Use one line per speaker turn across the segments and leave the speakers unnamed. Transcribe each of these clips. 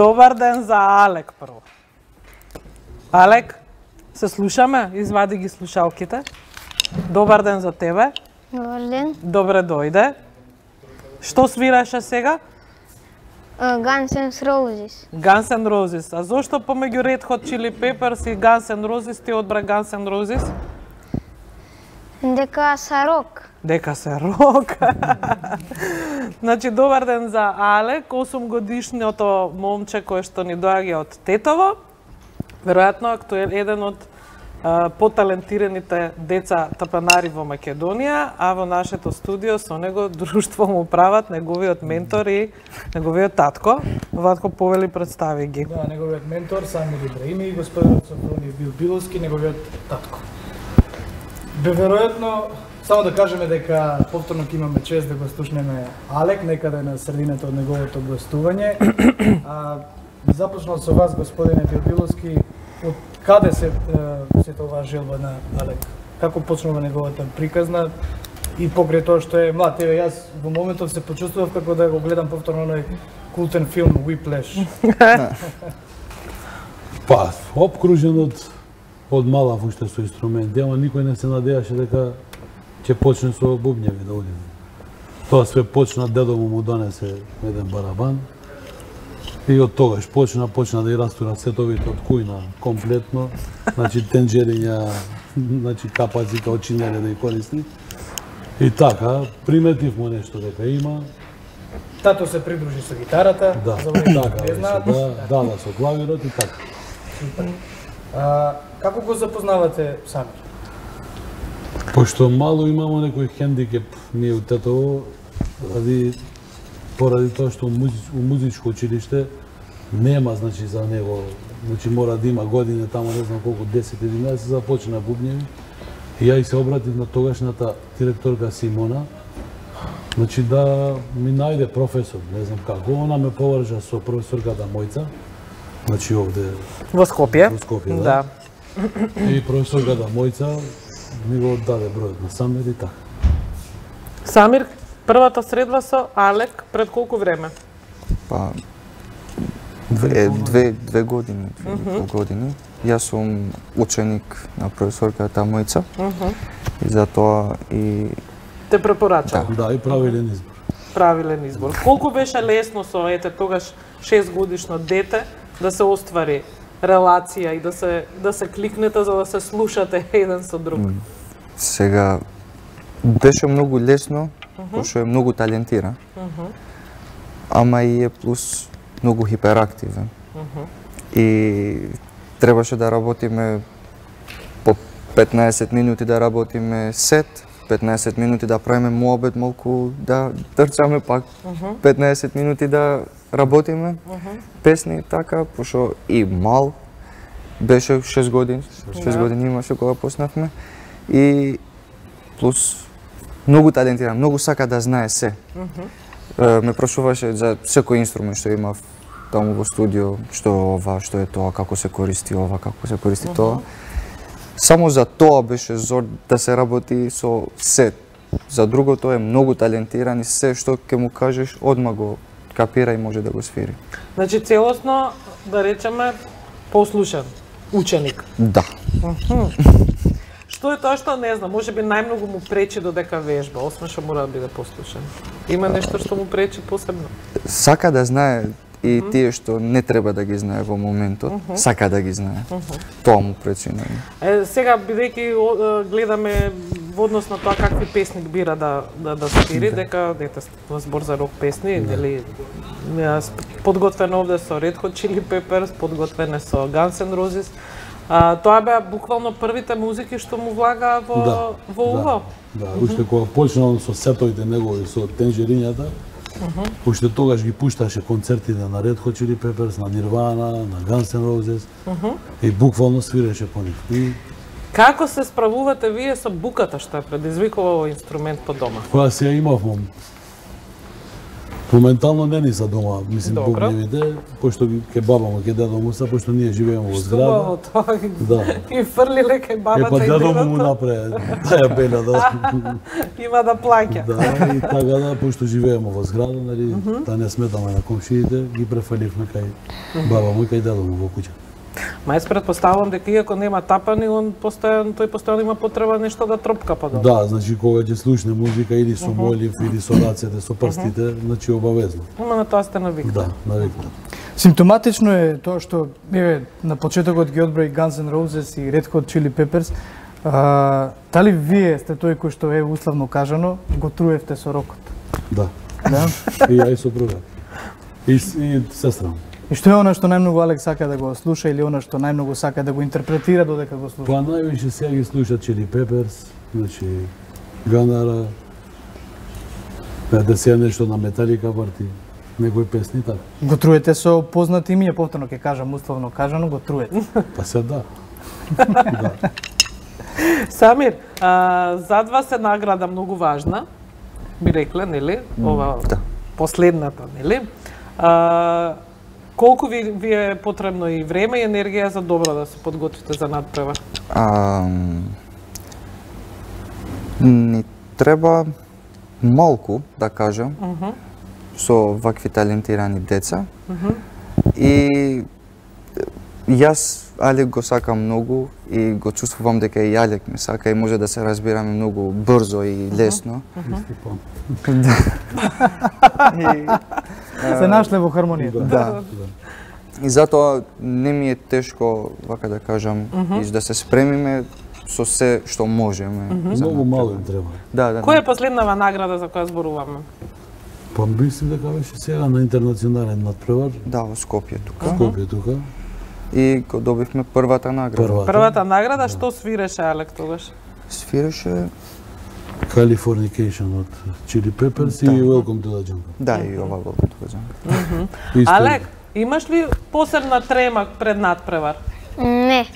Добар ден за Алек прво. Алек, се слушаме? Извади ги слушалките. Добар ден за тебе.
Добар ден.
Добре дојде. Што свираше сега?
Guns N' Roses.
Guns N' Roses. А зошто помеѓу Red Hot Chili Peppers и Guns N' Roses ти одбра Guns N' Roses?
Дека са рок.
Дека се рок. значи, добар ден за Алек, 8 годишното момче кој што ни доаѓа од Тетово. Веројатно, е еден од поталентираните деца тапанари во Македонија, а во нашето студио со него друштво му прават неговиот ментор и неговиот татко. Ватко повели представи ги.
Да, неговиот ментор Самир Ибраими и господинот Софрони Бил Биловски, неговиот татко. Бе веројатно само да кажеме дека повторно ќе имаме чест да го слушнеме Алек некаде на средината од неговото гостување. А, започнал со вас господине Билбиловски од каде се се тоа желба на Алек? Како почнува неговата приказна и покрај тоа што е млад, еве јас во моментов се почувствував како да го гледам повторно оној култен филм Whiplash.
па, обкружен од од мала уште со инструменти, ама никој не се надејаше дека ќе почне со бубњеви да оди. Тоа све почна, дедо му му донесе еден барабан, И од тогаш почна, почна да ја растура сетовите од кујна комплетно, значи тенџериња, значи капаците очинеле да ја користи. И така, приметив му нешто дека има.
Тато се придружи со гитарата,
да,
за така,
не знаат. Да, да, да, со клавирот и така.
А, како го запознавате сами?
Пошто мало имамо некој хендикеп ние од Тетово, ради поради тоа што у, музич, у музичко училиште нема значи за него, значи мора да има години таму не знам колку 10-11 започна бубњеви. И ја и се обратив на тогашната директорка Симона, значи да ми најде професор, не знам како, она ме повржа со професорката Мојца, значи овде
во Скопје.
Во Скопје, да. да. И професорката Мојца ми го даде бројот на Самир и така.
Самир, Првата средба со Алек пред колку време?
Па две, две, две години, две, uh -huh. години. Јас сум ученик на професорката Мојца. Uh -huh. И затоа и
те препорача.
Да. да, и правилен избор.
Правилен избор. Колку беше лесно со ете тогаш 6 годишно дете да се оствари релација и да се да се кликнете за да се слушате еден со друг?
Сега беше многу лесно -huh. што е многу талентиран. Uh -huh. Ама и е плюс многу хиперактивен. Uh -huh. И требаше да работиме по 15 минути да работиме сет, 15 минути да правиме муабет малку да трчаме пак uh -huh. 15 минути да работиме uh -huh. песни така пошто и мал беше 6 години 6 yeah. години имаше кога почнавме и плюс многу талентиран, многу сака да знае се. Ме прошуваше за секој инструмент што имав таму во студио, што е ова, што е тоа, како се користи ова, како се користи тоа. Само за тоа беше зор да се работи со се. За другото е многу талентиран и се што ќе му кажеш, одма го капира и може да го свири.
Значи целосно, да речеме, послушен ученик.
Да.
Што е тоа што не знам, може би најмногу му пречи додека вежба, освен што мора да биде послушен. Има нешто што му пречи посебно?
Сака да знае и тие што не треба да ги знае во моментот, mm -hmm. сака да ги знае. Mm -hmm. Тоа му пречи на
Е, сега бидејќи гледаме во однос на тоа какви песни бира да да, да свири, да. дека дете збор за рок песни, да. нели подготвен овде со Red Hot Chili Peppers, подготвен со Guns N' Roses. А, тоа беа буквално првите музики што му влага во да, во уво.
Да, да уште кога почнал со сетовите негови со тенџерињата, uh -huh. уште тогаш ги пушташе концертите на Red Hot Chili Peppers, на Nirvana, на Guns N' Roses uh -huh. и буквално свиреше по нив. И
Како се справувате вие со буката што е предизвикува овој инструмент по дома?
Кога се ја имав Моментално не ни са дома, мислим
Добро.
бубневите, пошто ке баба му, ке дедо му са, пошто ние живееме во зграда.
Убаво тоа.
Да.
И фрлиле кај
Е,
бабата
па
и
дедо му направи таа беля, да.
Има да плаќа.
Да, и така да, пошто живееме во зграда, нели, да не сметаме на комшиите, ги префаливме кај баба му и кај дедо му во куќа.
Ма јас претпоставувам дека иако нема тапани, он постојано тој постојано има потреба нешто да тропка па да.
Значи кога ќе слушне музика или со молив или со рацете, со прстите, значи обавезно.
Ама на тоа сте навикнати.
Да, навикнат.
Симптоматично е тоа што еве на почетокот ги одброи Guns N' Roses и Red Hot Chili Peppers. А, дали вие сте тој кој што е условно кажано го труевте со рокот?
Да.
Да?
И ја и сопруга. И, и сестра.
И што е она што најмногу Алек сака да го слуша или она што најмногу сака да го интерпретира додека го слуша?
Па највише сега ги слушат Chili Peppers, значи Ганара, да се нешто на Металика парти, некои песни така.
Го труете со познати имиња, повторно ќе кажам условно кажано, го труете.
Па се да.
Самир, а, зад вас е награда многу важна, би рекле, нели? Ова
да.
последната, нели? А, колку ви, ви е потребно и време и енергија за добро да се подготвите за надпревар?
А, ни треба малку, да кажам, со вакви талентирани деца. И јас Алек го сакам многу и го чувствувам дека и Алек ме сака и може да се разбираме многу брзо и лесно. И,
Се нашле во хармонија.
да. И затоа не ми е тешко, вака да кажам, и да се спремиме со се што можеме. за
Многу мало им треба.
Да, да.
Која е последнава награда за која зборуваме?
Па мислим дека беше сега на интернационален надпревар,
Да, во Скопје тука.
Скопје тука,
И го добивме првата награда.
првата.
Првата награда, што свиреше Алек тогаш?
Свиреше,
Californication од Chili Peppers
Да.
и Welcome to the Jungle.
да, и ова го кажам.
Исто-
Алек, имаш ли посебна трема пред надпревар?
Не,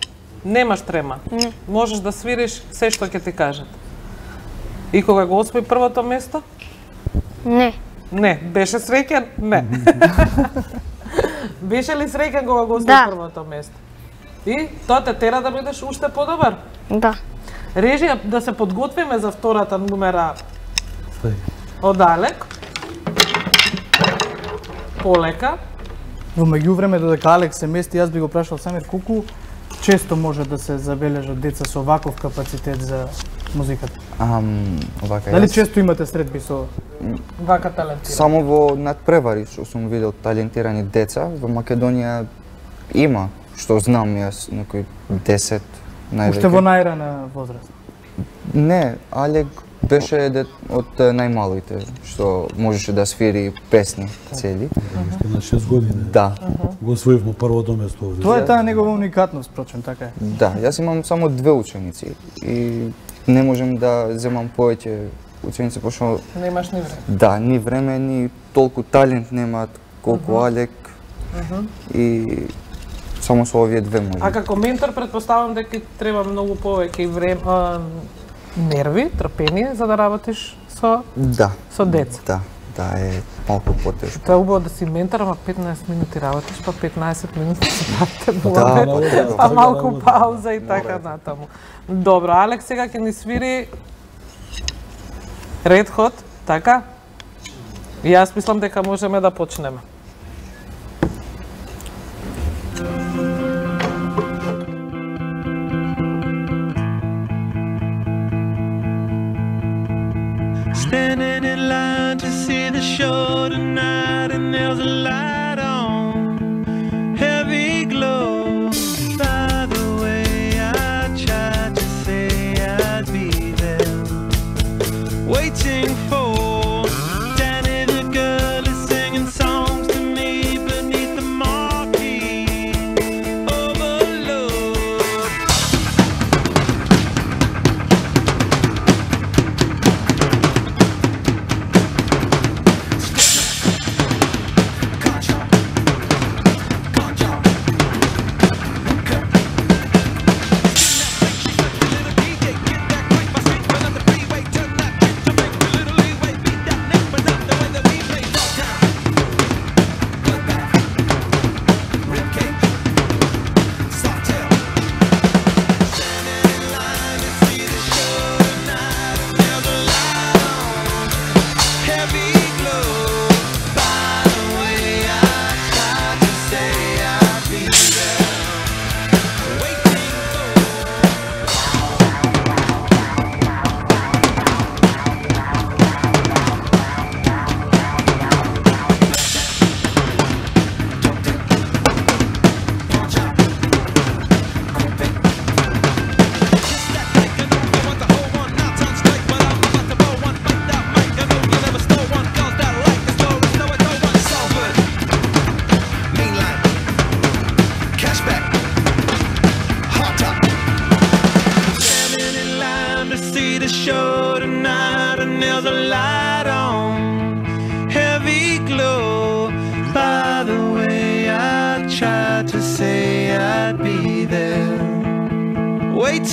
Немаш трема.
Не.
Можеш да свириш се што ќе ти кажат. И кога го освои првото место?
не,
Не. Беше среќен? Не. Беше ли среќен кога го освои
Да.
првото место? И тоа те тера да бидеш уште подобар.
да.
Режи да се подготвиме за втората номера
Стај.
од Алек. Полека.
Во меѓувреме додека Алек се мести, јас би го прашал Самир колку често може да се забележат деца со ваков капацитет за музиката?
Ам, вака
Дали
јас
често имате средби со
Вака талентира.
само во надпревари што сум видел талентирани деца, во Македонија има, што знам јас, некои 10 највеќе.
уште во најрана возраст?
Не, Алек беше еден од најмалите што можеше да свири песни цели.
Уште на 6 години.
Да,
Го освоивме првото место овде.
Тоа е таа негова уникатност, прочем, така е.
да, јас имам само две ученици и не можем да земам повеќе ученици пошто
Немаш ни време.
да, ни време, ни толку талент немаат колку Алек. И само со овие две може.
А како ментор претпоставам дека треба многу повеќе и време, а, нерви, трпение за да работиш со
Да,
со деца.
да, да е малку потешко.
Тоа е убаво да си ментор, ама 15 минути работиш, па 15 минути се правите
Да,
муабет,
па треба.
а малку пауза и така натаму. Добро, Алекс сега ќе ни свири Red Hot, така? И јас мислам дека можеме да почнеме.
See the show tonight, and there's a light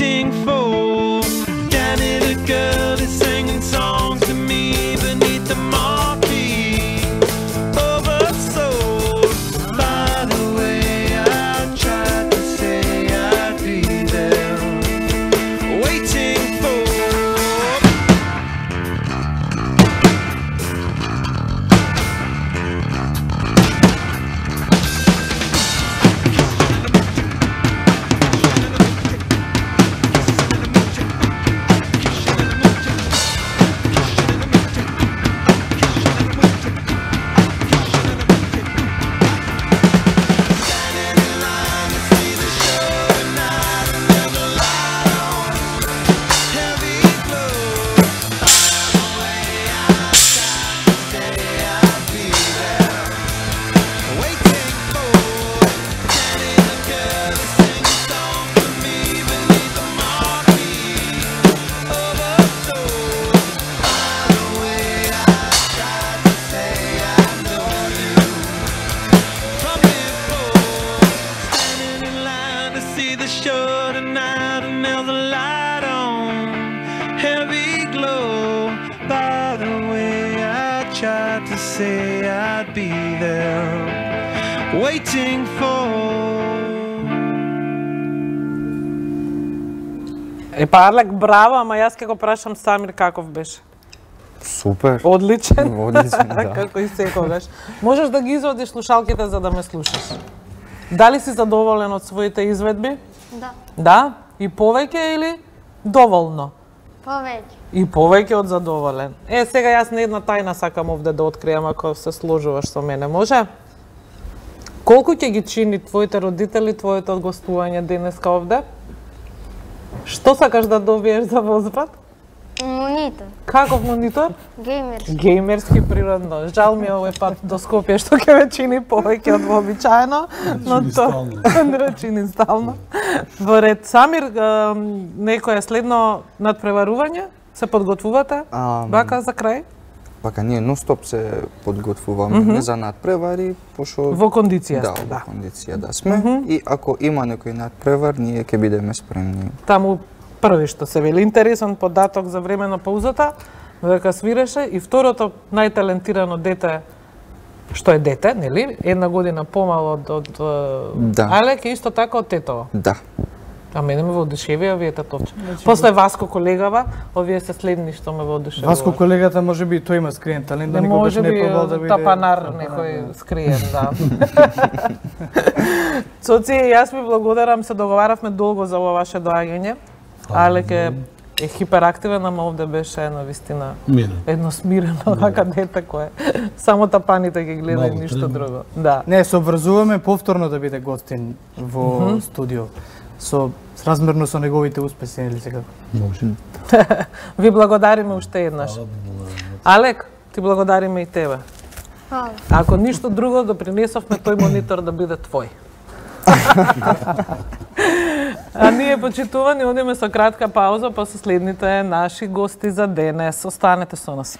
waiting for be there, waiting for.
Е па Арлек, браво, ама јас ќе го прашам Самир каков беше.
Супер.
Одличен.
Одличен, да.
Како и секогаш. Можеш да ги извадиш слушалките за да ме слушаш. Дали си задоволен од своите изведби?
Да,
Да? И повеќе или доволно?
повеќе.
И повеќе од задоволен. Е, сега јас не една тајна сакам овде да откријам ако се сложуваш со мене, може? Колку ќе ги чини твоите родители твоето гостување денеска овде? Што сакаш да добиеш за возпад?
Монитор,
Каков монитор?
геймерски.
Геймерски природно. Жал ми е овој пат до Скопје што ќе ме чини повеќе од вообичаено, но
Чини
то не ме чини стално. Во ред Самир, некое следно надпреварување? Се подготвувате?
Ам,
Бака за крај?
Вака ние нон-стоп се подготвуваме не за надпревари, пошто
Во кондиција
да,
сте,
во
да.
кондиција да сме и ако има некој надпревар, ние ќе бидеме спремни.
Таму први што се вели интересен податок за време на паузата, дека свиреше и второто најталентирано дете што е дете, нели? Една година помало од, од
Да.
Алек и исто така од тетово.
Да.
А мене ме воодушевија овие татовче. После Васко колегава, овие се следни што ме воодушевуваат.
Васко колегата може би тој има скриен талент, да
не
никогаш
може
не
би
пробал да биде
тапанар
тапанар,
некој
да.
скриен, да. Цоци, јас ви благодарам, се договаравме долго за ова ваше доаѓање. Алек е, е хиперактивен, ама овде беше на вистина
Мирен.
едно смирено вака дете кое само тапаните ги гледа и
Мало
ништо друго. Да.
Не, се обврзуваме повторно да биде гостин во студио. Со сразмерно со неговите успеси или секако.
Може.
Ви благодариме уште еднаш. Алек, ти благодариме и тебе.
Фала.
Ако ништо друго, допринесовме тој монитор да биде твој. а ние, почитувани, одиме со кратка пауза, па со следните наши гости за денес. Останете со нас.